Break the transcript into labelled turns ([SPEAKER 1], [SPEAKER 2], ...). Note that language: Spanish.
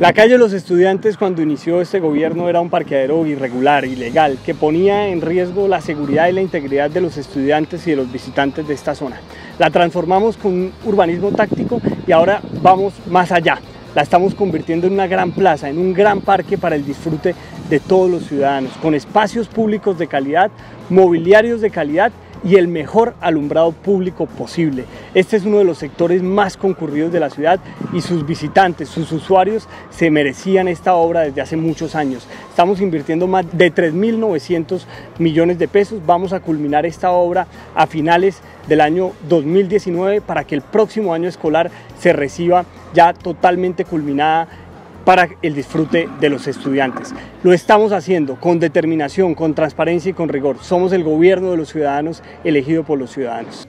[SPEAKER 1] La calle de los estudiantes cuando inició este gobierno era un parqueadero irregular, ilegal, que ponía en riesgo la seguridad y la integridad de los estudiantes y de los visitantes de esta zona. La transformamos con un urbanismo táctico y ahora vamos más allá. La estamos convirtiendo en una gran plaza, en un gran parque para el disfrute de todos los ciudadanos, con espacios públicos de calidad, mobiliarios de calidad y el mejor alumbrado público posible. Este es uno de los sectores más concurridos de la ciudad y sus visitantes, sus usuarios se merecían esta obra desde hace muchos años. Estamos invirtiendo más de 3.900 millones de pesos. Vamos a culminar esta obra a finales del año 2019 para que el próximo año escolar se reciba ya totalmente culminada para el disfrute de los estudiantes. Lo estamos haciendo con determinación, con transparencia y con rigor. Somos el gobierno de los ciudadanos elegido por los ciudadanos.